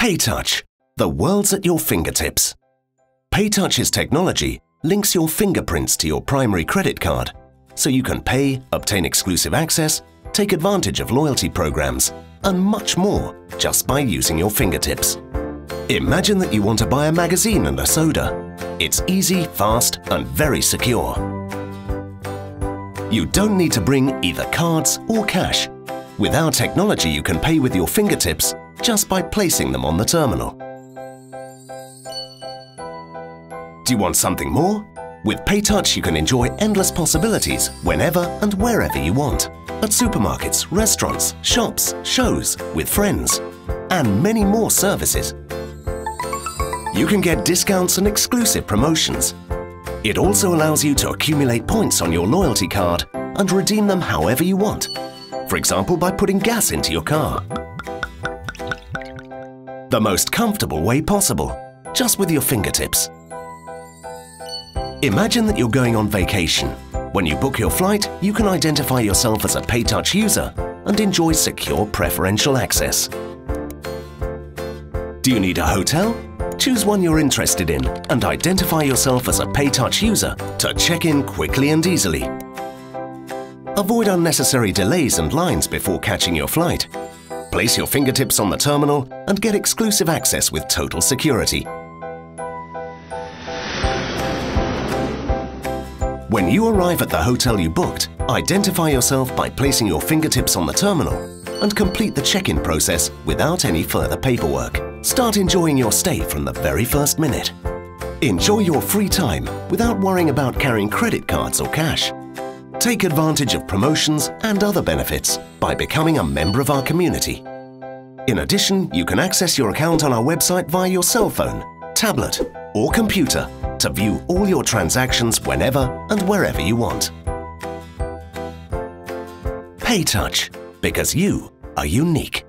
PayTouch, the world's at your fingertips. PayTouch's technology links your fingerprints to your primary credit card so you can pay, obtain exclusive access, take advantage of loyalty programs, and much more just by using your fingertips. Imagine that you want to buy a magazine and a soda. It's easy, fast, and very secure. You don't need to bring either cards or cash. With our technology, you can pay with your fingertips just by placing them on the terminal. Do you want something more? With PayTouch, you can enjoy endless possibilities whenever and wherever you want. At supermarkets, restaurants, shops, shows, with friends, and many more services. You can get discounts and exclusive promotions. It also allows you to accumulate points on your loyalty card and redeem them however you want. For example, by putting gas into your car. The most comfortable way possible, just with your fingertips. Imagine that you're going on vacation. When you book your flight, you can identify yourself as a PayTouch user and enjoy secure preferential access. Do you need a hotel? Choose one you're interested in and identify yourself as a PayTouch user to check in quickly and easily. Avoid unnecessary delays and lines before catching your flight. Place your fingertips on the terminal and get exclusive access with total security. When you arrive at the hotel you booked, identify yourself by placing your fingertips on the terminal and complete the check-in process without any further paperwork. Start enjoying your stay from the very first minute. Enjoy your free time without worrying about carrying credit cards or cash. Take advantage of promotions and other benefits by becoming a member of our community. In addition, you can access your account on our website via your cell phone, tablet or computer to view all your transactions whenever and wherever you want. PayTouch, because you are unique.